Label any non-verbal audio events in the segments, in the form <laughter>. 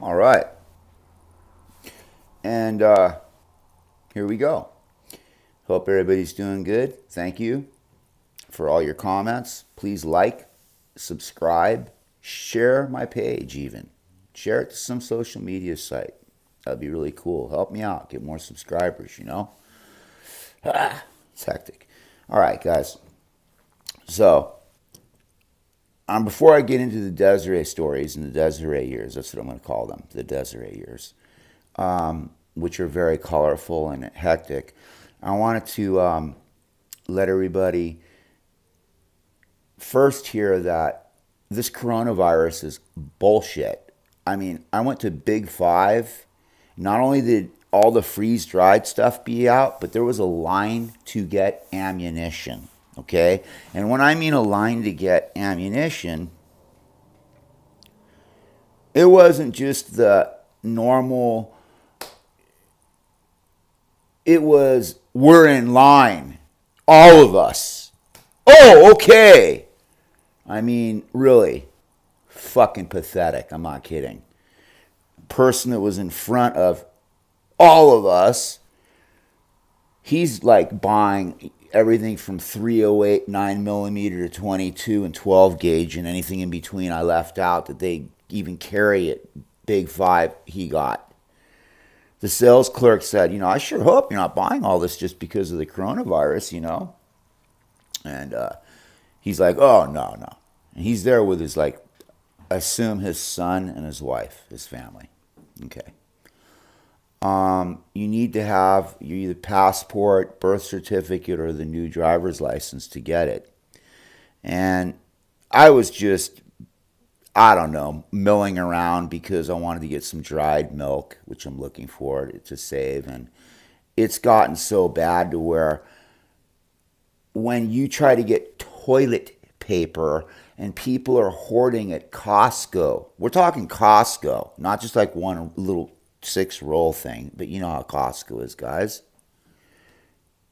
All right. And uh, here we go. Hope everybody's doing good. Thank you for all your comments. Please like, subscribe, share my page, even. Share it to some social media site. That'd be really cool. Help me out. Get more subscribers, you know? Ah, <sighs> it's hectic. All right, guys. So, um, before I get into the Desiree stories and the Desiree years, that's what I'm going to call them, the Desiree years, um, which are very colorful and hectic, I wanted to um, let everybody first hear that this coronavirus is bullshit. I mean, I went to Big Five. Not only did all the freeze dried stuff be out, but there was a line to get ammunition. Okay? And when I mean a line to get ammunition, it wasn't just the normal, it was we're in line, all of us. Oh, okay. I mean, really, fucking pathetic. I'm not kidding. Person that was in front of all of us, he's like buying everything from 308, 9 millimeter to 22 and 12 gauge, and anything in between I left out that they even carry at Big Five, he got. The sales clerk said, You know, I sure hope you're not buying all this just because of the coronavirus, you know? And uh, he's like, Oh, no, no. And he's there with his, like, assume his son and his wife, his family. Okay um, you need to have your either passport, birth certificate, or the new driver's license to get it. And I was just, I don't know, milling around because I wanted to get some dried milk, which I'm looking for to save. And it's gotten so bad to where when you try to get toilet paper and people are hoarding at Costco, we're talking Costco, not just like one little six roll thing, but you know how Costco is, guys.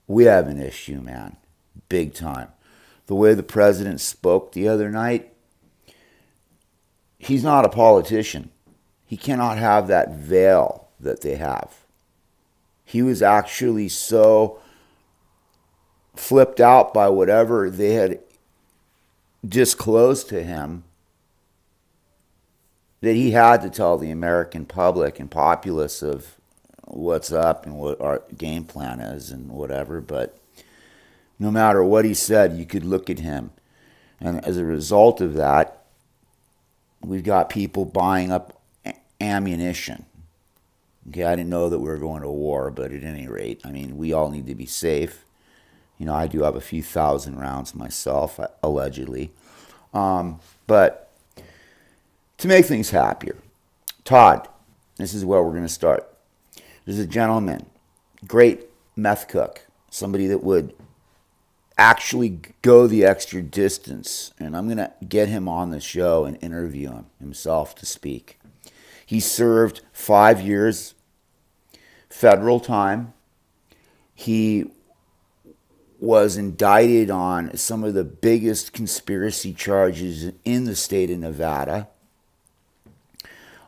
We have an issue, man. Big time. The way the president spoke the other night, he's not a politician. He cannot have that veil that they have. He was actually so flipped out by whatever they had disclosed to him that he had to tell the American public and populace of what's up and what our game plan is and whatever. But no matter what he said, you could look at him. And as a result of that, we've got people buying up ammunition. Okay, I didn't know that we were going to war, but at any rate, I mean, we all need to be safe. You know, I do have a few thousand rounds myself, allegedly. Um, but to make things happier. Todd, this is where we're going to start. There's a gentleman, great meth cook, somebody that would actually go the extra distance. And I'm going to get him on the show and interview him himself to speak. He served five years federal time. He was indicted on some of the biggest conspiracy charges in the state of Nevada.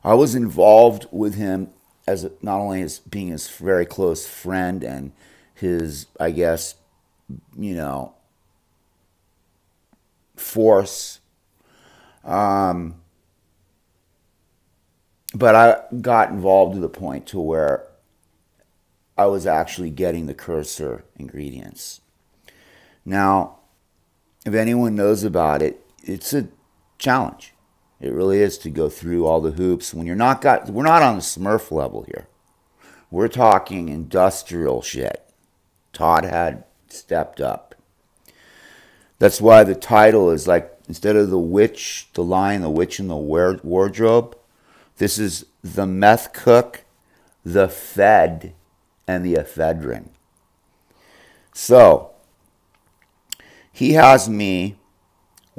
I was involved with him as not only as being his very close friend and his, I guess, you know, force. Um, but I got involved to the point to where I was actually getting the cursor ingredients. Now, if anyone knows about it, it's a challenge. It really is to go through all the hoops. When you're not got, we're not on the Smurf level here. We're talking industrial shit. Todd had stepped up. That's why the title is like instead of the witch, the lion, the witch in the wardrobe. This is the meth cook, the Fed, and the ephedrine. So he has me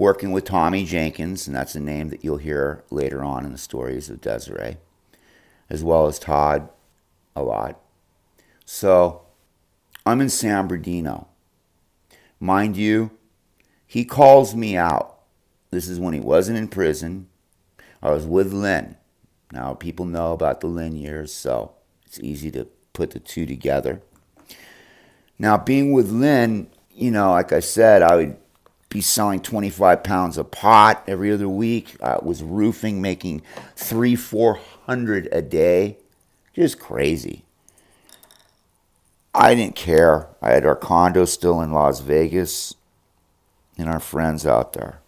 working with Tommy Jenkins, and that's a name that you'll hear later on in the stories of Desiree, as well as Todd a lot. So I'm in San Bernardino. Mind you, he calls me out. This is when he wasn't in prison. I was with Lynn. Now, people know about the Lynn years, so it's easy to put the two together. Now, being with Lynn, you know, like I said, I would be selling 25 pounds of pot every other week. I was roofing, making three, 400 a day. Just crazy. I didn't care. I had our condo still in Las Vegas and our friends out there.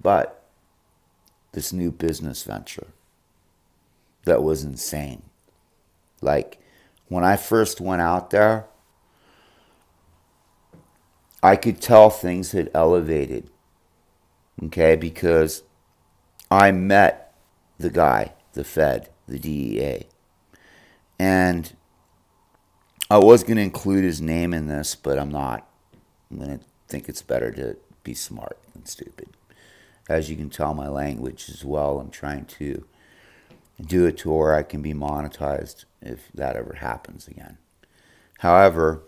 But this new business venture that was insane. Like when I first went out there, I could tell things had elevated. Okay, because I met the guy, the Fed, the DEA. And I was going to include his name in this, but I'm not. I'm going to think it's better to be smart than stupid. As you can tell, my language as well. I'm trying to do it to where I can be monetized if that ever happens again. However,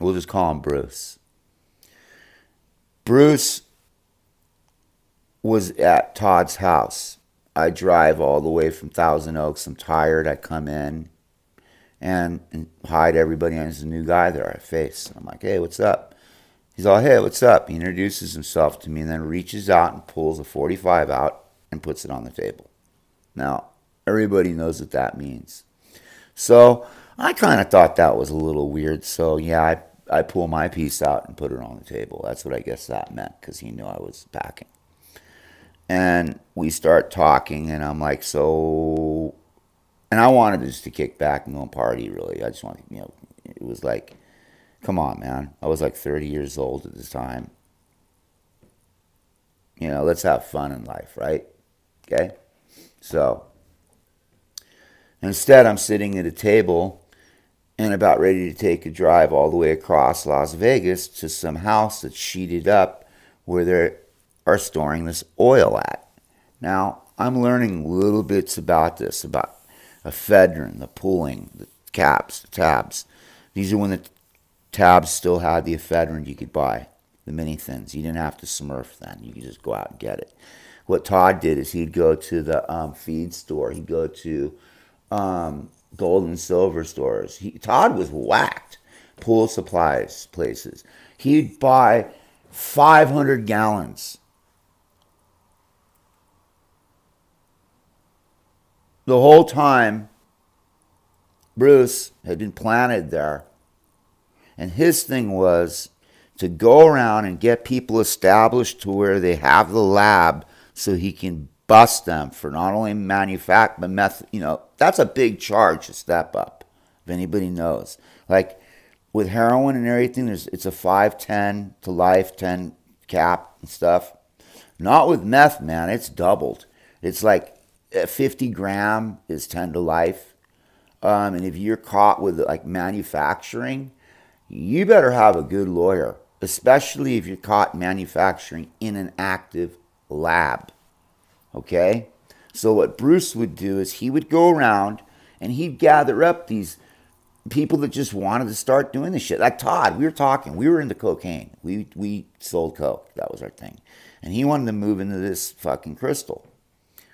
we'll just call him Bruce. Bruce was at Todd's house. I drive all the way from Thousand Oaks. I'm tired. I come in and, and hide everybody. And there's a new guy there I face. I'm like, hey, what's up? He's all, hey, what's up? He introduces himself to me and then reaches out and pulls a 45 out and puts it on the table. Now, everybody knows what that means. So I kind of thought that was a little weird. So yeah, I I pull my piece out and put it on the table. That's what I guess that meant because he knew I was packing. And we start talking, and I'm like, so, and I wanted just to kick back and go and party. Really, I just wanted, you know, it was like, come on, man. I was like 30 years old at the time. You know, let's have fun in life, right? Okay. So instead, I'm sitting at a table and about ready to take a drive all the way across Las Vegas to some house that's sheeted up where they are storing this oil at. Now, I'm learning little bits about this, about ephedrine, the pooling, the caps, the tabs. These are when the tabs still had the ephedrine you could buy, the mini thins. You didn't have to smurf then. You could just go out and get it. What Todd did is he'd go to the um, feed store. He'd go to um, gold and silver stores. He, Todd was whacked. Pool supplies places. He'd buy 500 gallons. The whole time, Bruce had been planted there. And his thing was to go around and get people established to where they have the lab so he can bust them for not only manufacture but meth. You know, that's a big charge to step up. If anybody knows, like with heroin and everything, there's it's a five ten to life ten cap and stuff. Not with meth, man. It's doubled. It's like 50 gram is 10 to life. Um, and if you're caught with like manufacturing, you better have a good lawyer, especially if you're caught manufacturing in an active lab. Okay? So what Bruce would do is he would go around and he'd gather up these people that just wanted to start doing this shit. Like Todd, we were talking, we were into cocaine. We we sold coke. That was our thing. And he wanted to move into this fucking crystal,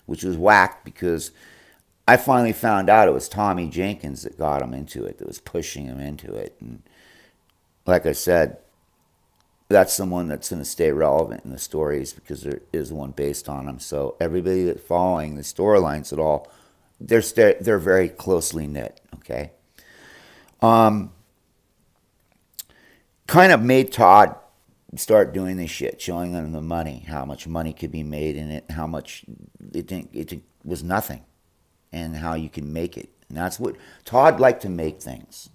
which was whack because I finally found out it was Tommy Jenkins that got him into it, that was pushing him into it. And like I said, that's someone that's going to stay relevant in the stories because there is one based on them. So everybody that's following the storylines at all, they're they are they are very closely knit. Okay, um, kind of made Todd start doing this shit, showing them the money, how much money could be made in it, how much it didn't, it was nothing, and how you can make it. And that's what Todd liked to make things.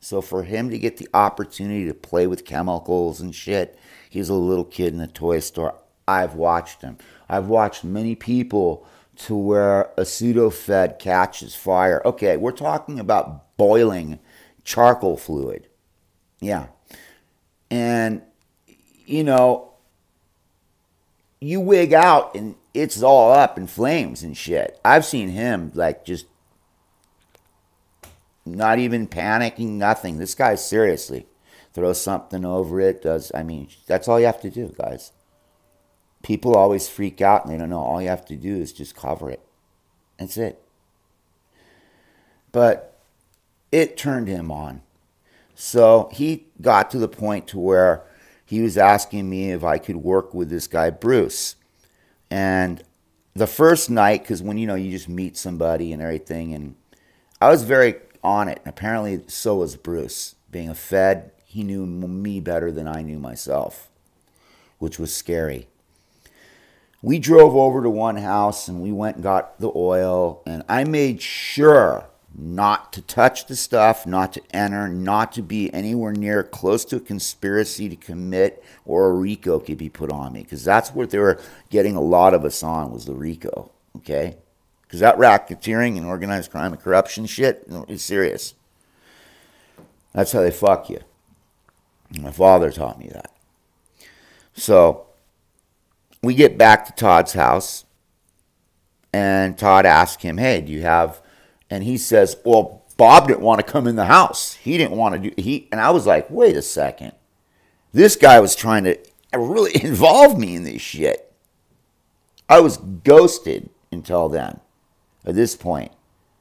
So for him to get the opportunity to play with chemicals and shit, he's a little kid in a toy store. I've watched him. I've watched many people to where a pseudo fed catches fire. Okay, we're talking about boiling charcoal fluid. Yeah. And, you know, you wig out and it's all up in flames and shit. I've seen him like just not even panicking, nothing. This guy seriously throws something over it. Does I mean that's all you have to do, guys. People always freak out and they don't know. All you have to do is just cover it. That's it. But it turned him on. So he got to the point to where he was asking me if I could work with this guy Bruce. And the first night, because when you know you just meet somebody and everything, and I was very on it. And apparently, so was Bruce. Being a Fed, he knew me better than I knew myself, which was scary. We drove over to one house and we went and got the oil, and I made sure not to touch the stuff, not to enter, not to be anywhere near close to a conspiracy to commit or a RICO could be put on me because that's what they were getting a lot of us on was the RICO, okay? Because that racketeering and organized crime and corruption shit is serious. That's how they fuck you. My father taught me that. So we get back to Todd's house, and Todd asks him, Hey, do you have and he says, "Well, Bob didn't want to come in the house. He didn't want to do he." And I was like, "Wait a second, this guy was trying to <laughs> really involve me in this shit." I was ghosted until then, at this point,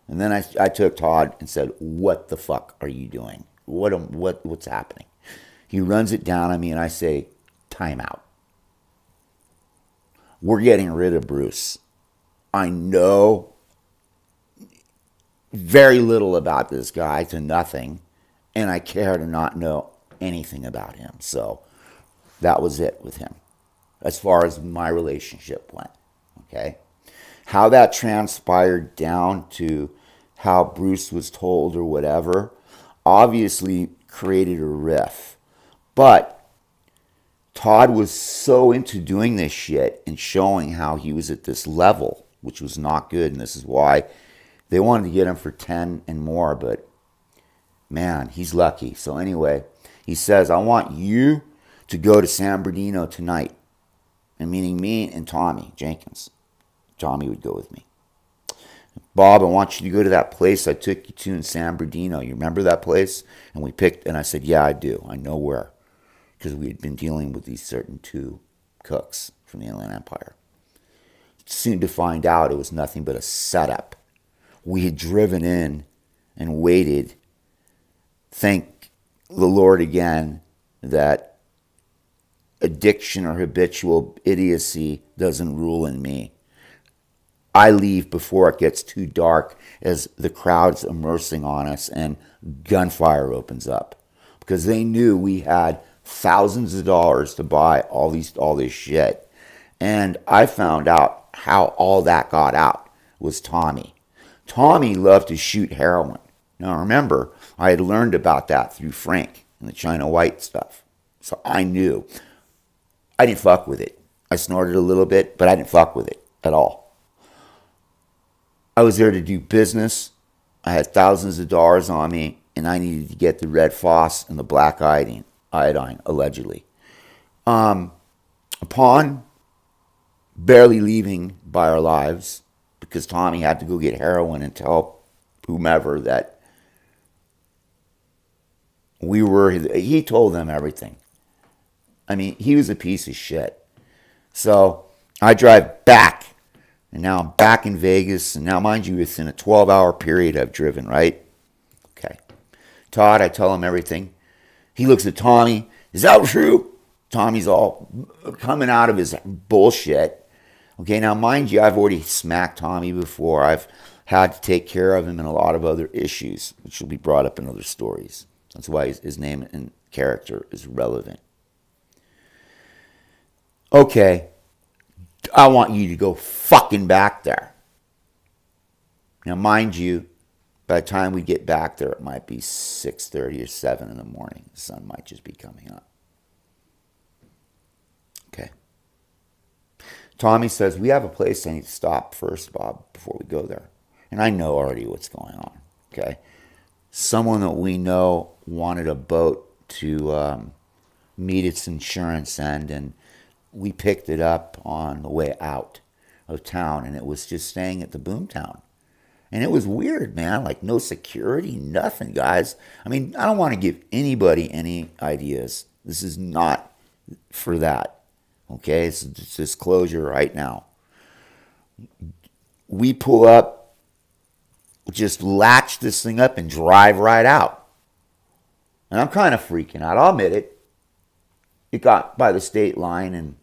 and then I, I took Todd and said, "What the fuck are you doing? What what what's happening?" He runs it down on me, and I say, "Time out. We're getting rid of Bruce. I know very little about this guy to nothing, and I care to not know anything about him. So that was it with him as far as my relationship went. Okay. How that transpired down to how Bruce was told or whatever obviously created a riff. But Todd was so into doing this shit and showing how he was at this level, which was not good. And this is why they wanted to get him for 10 and more, but man, he's lucky. So, anyway, he says, I want you to go to San Bernardino tonight. And meaning me and Tommy Jenkins. Tommy would go with me. Bob, I want you to go to that place I took you to in San Bernardino. You remember that place? And we picked, and I said, Yeah, I do. I know where. Because we had been dealing with these certain two cooks from the Inland Empire. Soon to find out it was nothing but a setup we had driven in and waited. Thank the Lord again that addiction or habitual idiocy doesn't rule in me. I leave before it gets too dark as the crowd's immersing on us and gunfire opens up because they knew we had thousands of dollars to buy all these all this shit. And I found out how all that got out was Tommy. Tommy loved to shoot heroin. Now remember, I had learned about that through Frank and the China White stuff. So I knew. I didn't fuck with it. I snorted a little bit, but I didn't fuck with it at all. I was there to do business. I had thousands of dollars on me, and I needed to get the red phos and the black iodine, iodine allegedly. Um, upon barely leaving by our lives, because Tommy had to go get heroin and tell whomever that we were, he told them everything. I mean, he was a piece of shit. So I drive back, and now I'm back in Vegas, and now, mind you, within a 12 hour period I've driven, right? Okay. Todd, I tell him everything. He looks at Tommy. Is that true? Tommy's all coming out of his bullshit. Okay, now mind you, I've already smacked Tommy before. I've had to take care of him in a lot of other issues, which will be brought up in other stories. That's why his name and character is relevant. Okay, I want you to go fucking back there. Now, mind you, by the time we get back there, it might be 6.30 or 7 in the morning. The sun might just be coming up. Okay. Tommy says, We have a place I need to stop first, Bob, before we go there. And I know already what's going on. Okay. Someone that we know wanted a boat to um, meet its insurance end, and we picked it up on the way out of town, and it was just staying at the boomtown. And it was weird, man. Like, no security, nothing, guys. I mean, I don't want to give anybody any ideas. This is not for that. Okay, it's, disclosure right now. We pull up just latch this thing up and drive right out. And I'm kind of freaking out. I'll admit it. It got by the state line and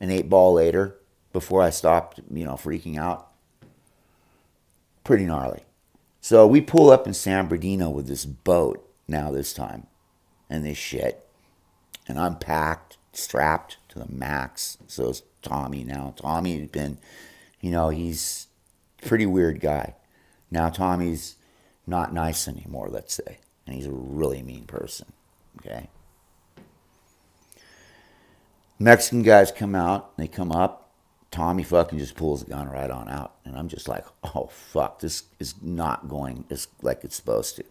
an eight ball later before I stopped, you know, freaking out. Pretty gnarly. So we pull up in San Bernardino with this boat now this time and this shit. And I'm packed, strapped to the max. So is Tommy now. Tommy had been, you know, he's pretty weird guy. Now Tommy's not nice anymore, let's say. And he's a really mean person. Okay. Mexican guys come out, they come up. Tommy fucking just pulls the gun right on out. And I'm just like, oh, fuck, this is not going as like it's supposed to.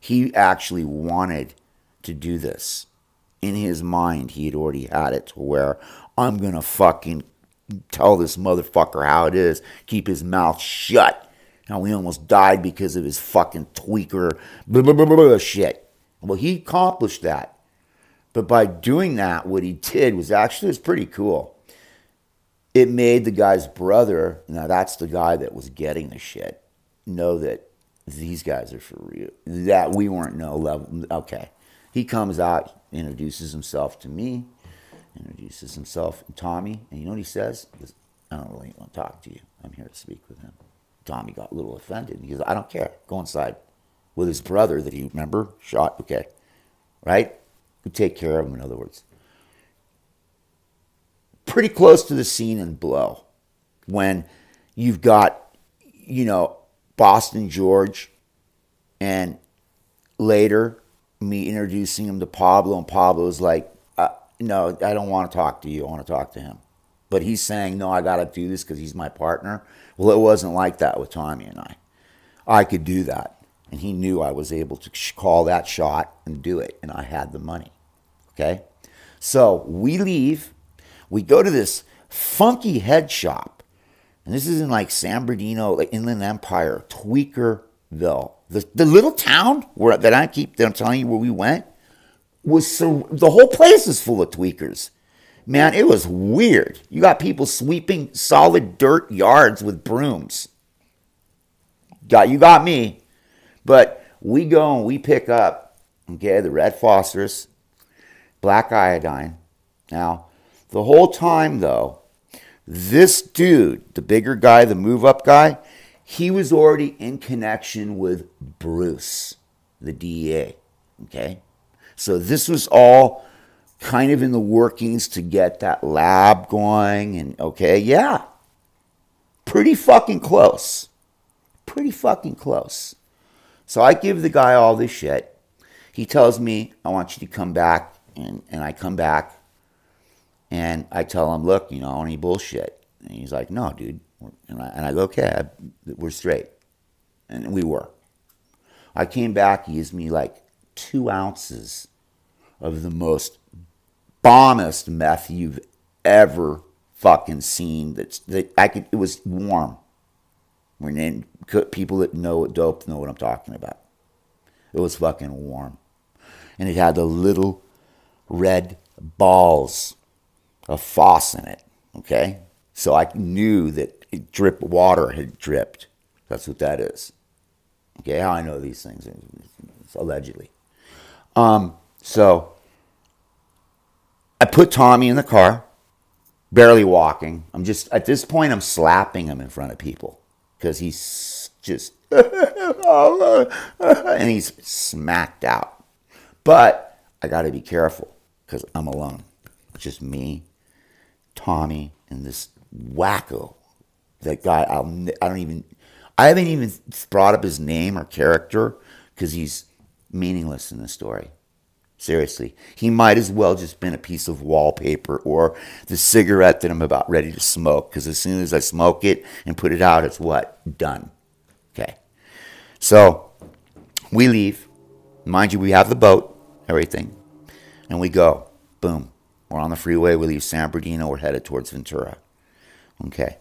He actually wanted to do this. In his mind, he had already had it to where I'm going to fucking tell this motherfucker how it is, keep his mouth shut. Now, we almost died because of his fucking tweaker blah, blah, blah, blah, shit. Well, he accomplished that. But by doing that, what he did was actually was pretty cool. It made the guy's brother, now that's the guy that was getting the shit, know that these guys are for real. That we weren't no level. Okay. He comes out, introduces himself to me, introduces himself to Tommy, and you know what he says? He goes, I don't really want to talk to you. I'm here to speak with him. Tommy got a little offended. He goes, I don't care. Go inside. With his brother that he, remember, shot. Okay. Right? We take care of him, in other words. Pretty close to the scene in Blow when you've got, you know, Boston George and later me introducing him to Pablo, and Pablo's like, uh, No, I don't want to talk to you. I want to talk to him. But he's saying, No, I got to do this because he's my partner. Well, it wasn't like that with Tommy and I. I could do that. And he knew I was able to call that shot and do it. And I had the money. Okay? So we leave. We go to this funky head shop. And this is in like San Bernardino, like Inland Empire, Tweakerville. The, the little town where that I keep that I'm telling you where we went was the whole place is full of tweakers. Man, it was weird. You got people sweeping solid dirt yards with brooms. Got you got me. But we go and we pick up, okay, the red phosphorus, black iodine. Now, the whole time though, this dude, the bigger guy, the move up guy, he was already in connection with Bruce, the DEA. Okay? So this was all kind of in the workings to get that lab going. And okay, yeah, pretty fucking close. Pretty fucking close. So I give the guy all this shit. He tells me, I want you to come back. And, and I come back and I tell him, look, you know, need bullshit. And he's like, no, dude. And I, and I go, okay, I, we're straight. And we were. I came back, he gives me like two ounces of the most bombest meth you've ever fucking seen. That's that I could. It was warm. When people that know dope know what I'm talking about. It was fucking warm, and it had the little red balls of phos in it. Okay, so I knew that drip water had dripped. That's what that is. Okay, how I know these things allegedly. Um, so I put Tommy in the car, barely walking. I'm just, at this point, I'm slapping him in front of people because he's just, <laughs> and he's smacked out. But I got to be careful because I'm alone. It's just me, Tommy, and this wacko. That guy, I'll, I don't even, I haven't even brought up his name or character because he's meaningless in the story. Seriously, he might as well just been a piece of wallpaper or the cigarette that I'm about ready to smoke. Because as soon as I smoke it and put it out, it's what done. Okay, so we leave. Mind you, we have the boat, everything, and we go. Boom, we're on the freeway. We leave San Bernardino. We're headed towards Ventura. Okay,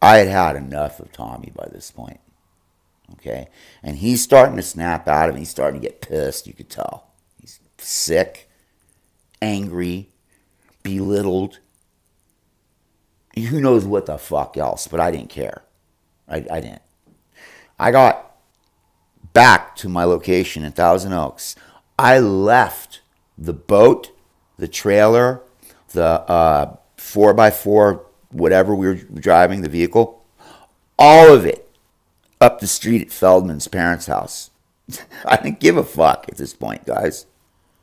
I had had enough of Tommy by this point. Okay, and he's starting to snap out of me. He's starting to get pissed. You could tell He's sick, angry, belittled. Who knows what the fuck else, but I didn't care. I, I didn't. I got back to my location in Thousand Oaks. I left the boat, the trailer, the uh, 4x4, whatever we were driving, the vehicle, all of it up the street at Feldman's parents' house. <laughs> I didn't give a fuck at this point, guys.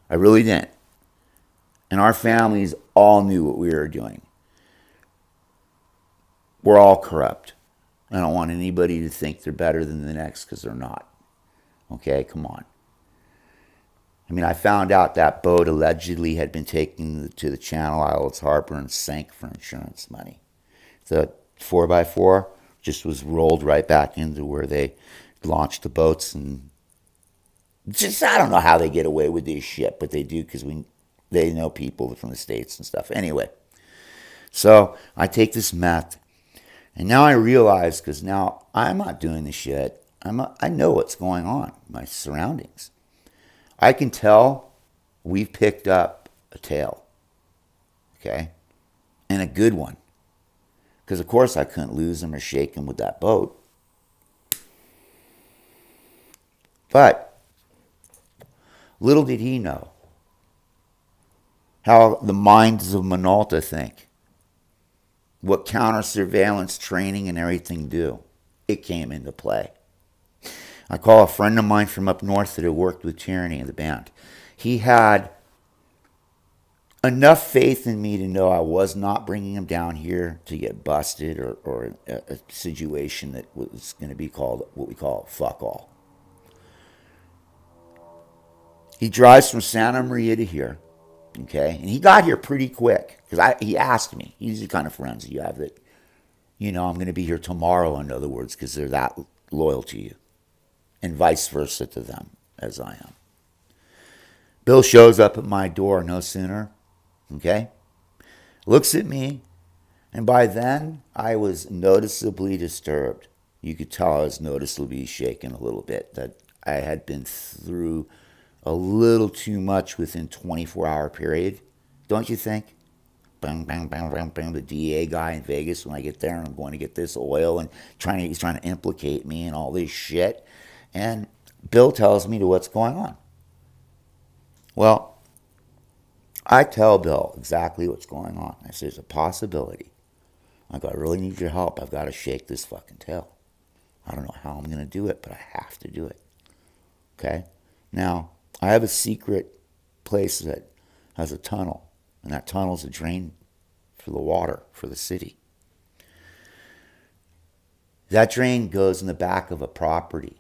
I really didn't. And our families all knew what we were doing. We're all corrupt. I don't want anybody to think they're better than the next because they're not. Okay, come on. I mean, I found out that boat allegedly had been taken to the Channel Islands harbor and sank for insurance money. The 4x4 just was rolled right back into where they launched the boats and just I don't know how they get away with this shit, but they do because we they know people from the states and stuff. Anyway, so I take this meth, and now I realize because now I'm not doing the shit. I'm a, I know what's going on, my surroundings. I can tell we've picked up a tail, okay, and a good one. Because of course I couldn't lose him or shake him with that boat. But little did he know how the minds of Minolta think, what counter surveillance training and everything do. It came into play. I call a friend of mine from up north that had worked with Tyranny in the band. He had enough faith in me to know I was not bringing him down here to get busted or, or a, a situation that was going to be called what we call fuck all. He drives from Santa Maria to here, okay, and he got here pretty quick because he asked me. He's the kind of friends you have that, you know, I'm going to be here tomorrow. In other words, because they're that loyal to you, and vice versa to them as I am. Bill shows up at my door no sooner, okay, looks at me, and by then I was noticeably disturbed. You could tell I was noticeably shaken a little bit, that I had been through a little too much within 24 hour period, don't you think? Bang, bang, bang, bang, bang. The DA guy in Vegas when I get there and I'm going to get this oil and trying to, he's trying to implicate me and all this shit. And Bill tells me to what's going on. Well, I tell Bill exactly what's going on. I say, there's a possibility. I go, I really need your help. I've got to shake this fucking tail. I don't know how I'm going to do it, but I have to do it. Okay? Now, I have a secret place that has a tunnel, and that tunnel is a drain for the water for the city. That drain goes in the back of a property.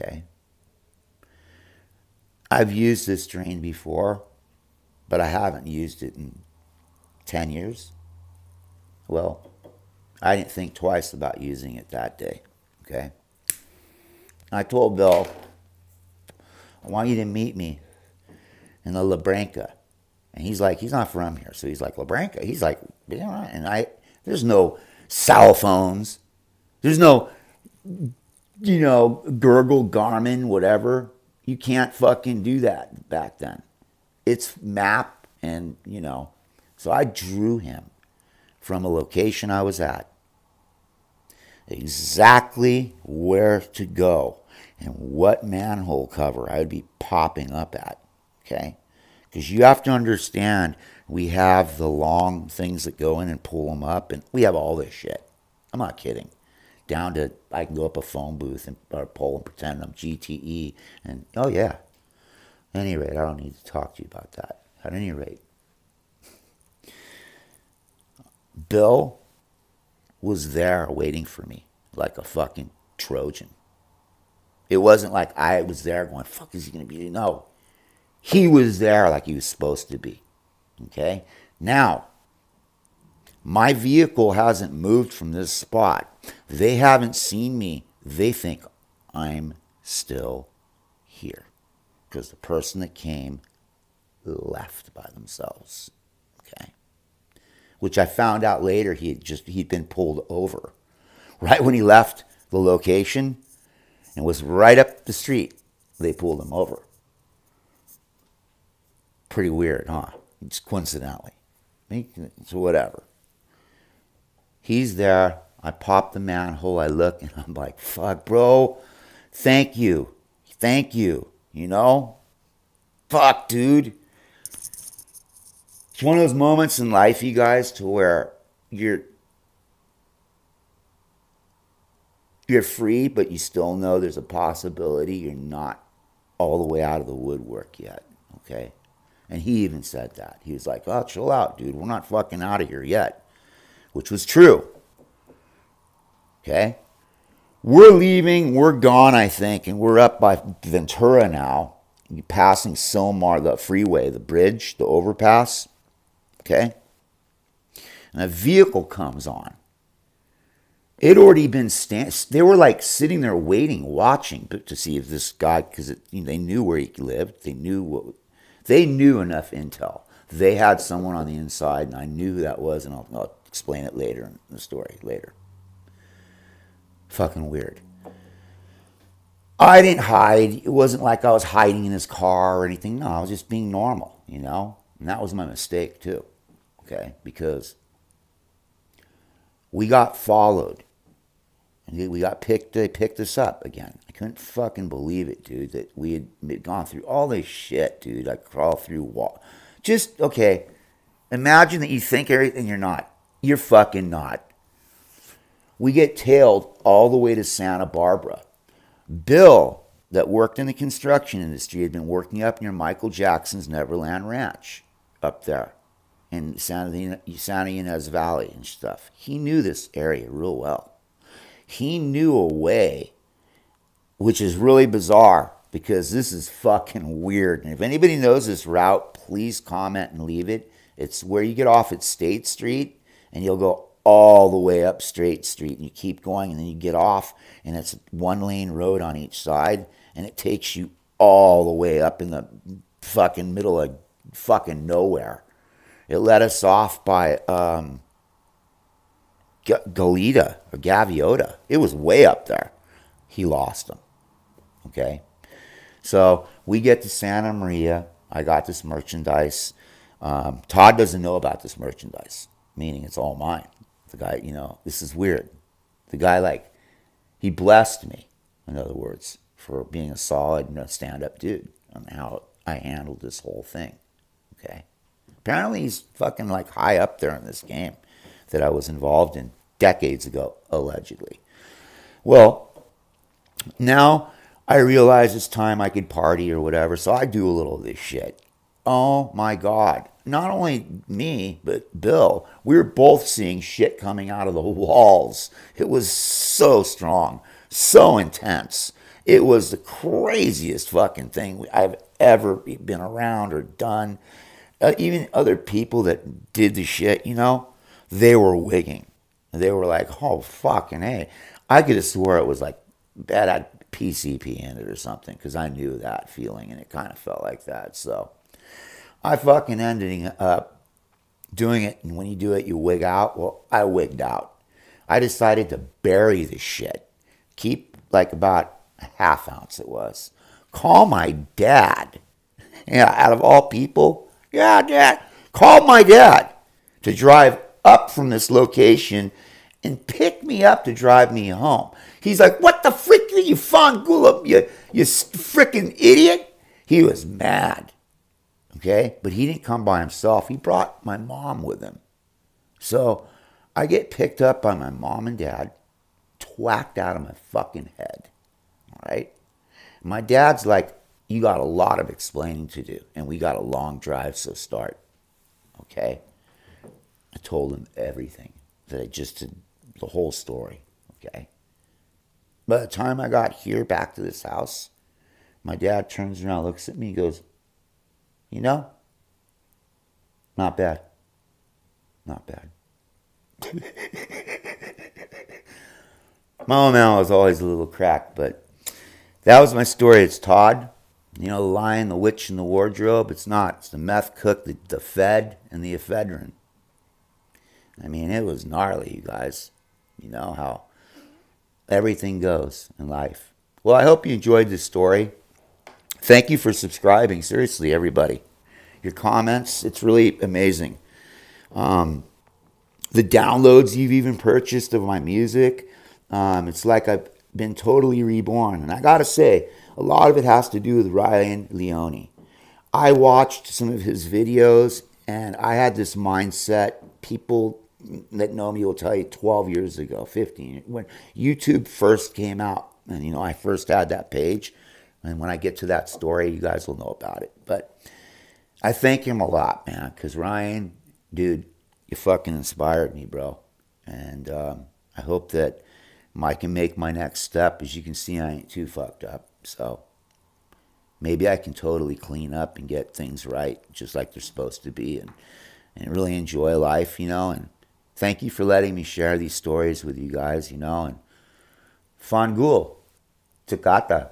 Okay. I've used this drain before, but I haven't used it in 10 years. Well, I didn't think twice about using it that day. Okay. I told Bill, I want you to meet me in the La Branca. And he's like, he's not from here. So he's like, La Branca. He's like, yeah. And I, there's no cell phones. There's no, you know, Gurgle, Garmin, whatever. You can't fucking do that back then. It's map and, you know. So I drew him from a location I was at, exactly where to go and what manhole cover I would be popping up at. Okay? Because you have to understand we have the long things that go in and pull them up, and we have all this shit. I'm not kidding. Down to I can go up a phone booth and or pull and pretend I'm GTE, and oh yeah. At any rate, I don't need to talk to you about that. At any rate, Bill was there waiting for me like a fucking Trojan. It wasn't like I was there going, fuck is he going to be? No. He was there like he was supposed to be. Okay? Now, my vehicle hasn't moved from this spot. They haven't seen me. They think I'm still here because the person that came left by themselves. Okay? Which I found out later he had just he'd been pulled over. Right when he left the location, and was right up the street. They pulled him over. Pretty weird, huh? Just coincidentally. So whatever. He's there. I pop the manhole, I look, and I'm like, fuck, bro, thank you. Thank you. You know? Fuck, dude. It's one of those moments in life, you guys, to where you're you're free, but you still know there's a possibility you're not all the way out of the woodwork yet. Okay? And he even said that. He was like, oh, chill out, dude. We're not fucking out of here yet. Which was true. Okay? We're leaving. We're gone, I think. And we're up by Ventura now. Passing Sylmar, the freeway, the bridge, the overpass. Okay? And a vehicle comes on. It already been stand. They were like sitting there waiting, watching to see if this guy, because you know, they knew where he lived. They knew what they knew enough intel. They had someone on the inside, and I knew who that was, and I'll, I'll explain it later in the story later. Fucking weird. I didn't hide. It wasn't like I was hiding in his car or anything. No, I was just being normal, you know? And that was my mistake, too. Okay? Because we got followed. And we got picked, they picked us up again. I couldn't fucking believe it, dude, that we had gone through all this shit, dude. I crawl through wall. Just, okay, imagine that you think everything you're not. You're fucking not. We get tailed all the way to Santa Barbara. Bill, that worked in the construction industry, had been working up near Michael Jackson's Neverland Ranch up there in Santa, Ynez Valley and stuff. He knew this area real well. He knew a way, which is really bizarre because this is fucking weird. And if anybody knows this route, please comment and leave it. It's where you get off at State Street and you'll go all the way up Straight Street and you keep going and then you get off and it's one lane road on each side and it takes you all the way up in the fucking middle of fucking nowhere. It let us off by um, G- Goleta or Gaviota. It was way up there. He lost them. Okay. So we get to Santa Maria. I got this merchandise. Um, Todd doesn't know about this merchandise, meaning it's all mine. The guy, you know, this is weird. The guy, like, he blessed me, in other words, for being a solid you know, stand up dude on how I handled this whole thing. Okay. Apparently, he's fucking like high up there in this game that I was involved in decades ago, allegedly. Well, now I realize it's time I could party or whatever, so I do a little of this shit. Oh my God. Not only me, but Bill, we were both seeing shit coming out of the walls. It was so strong, so intense. It was the craziest fucking thing I've ever been around or done. Uh, even other people that did the shit, you know, they were wigging. They were like, oh, fucking hey. I could have swore it was like bad PCP in it or something because I knew that feeling and it kind of felt like that. So I fucking ended up doing it. And when you do it, you wig out. Well, I wigged out. I decided to bury the shit. Keep like about a half ounce it was. Call my dad. Yeah, out of all people. Yeah, dad. Call my dad to drive up from this location and pick me up to drive me home. He's like, What the frick are you fangula, you, you freaking idiot? He was mad. Okay? But he didn't come by himself. He brought my mom with him. So I get picked up by my mom and dad, twacked out of my fucking head. All right? My dad's like, You got a lot of explaining to do, and we got a long drive, so start. Okay? I told him everything that I just did, the whole story. Okay. By the time I got here back to this house, my dad turns around, looks at me, goes, You know, not bad. Not bad. my man was always a little cracked, but that was my story. It's Todd. You know, the lion, the witch, and the wardrobe. It's not. It's the meth cook, the, the Fed, and the ephedrine. I mean, it was gnarly, you guys. You know how everything goes in life. Well, I hope you enjoyed this story. Thank you for subscribing. Seriously, everybody. Your comments, it's really amazing. Um, the downloads you've even purchased of my music. Um, it's like I've been totally reborn. And I gotta say, a lot of it has to do with Ryan Leone. I watched some of his videos and I had this mindset. People that know me will tell you 12 years ago, 15, when YouTube first came out, and you know, I first had that page. And when I get to that story, you guys will know about it. But I thank him a lot, man, because Ryan, dude, you fucking inspired me, bro. And um, I hope that I can make my next step. As you can see, I ain't too fucked up. So maybe I can totally clean up and get things right, just like they're supposed to be, and and really enjoy life, you know. And thank you for letting me share these stories with you guys, you know. And Fangul, Takata.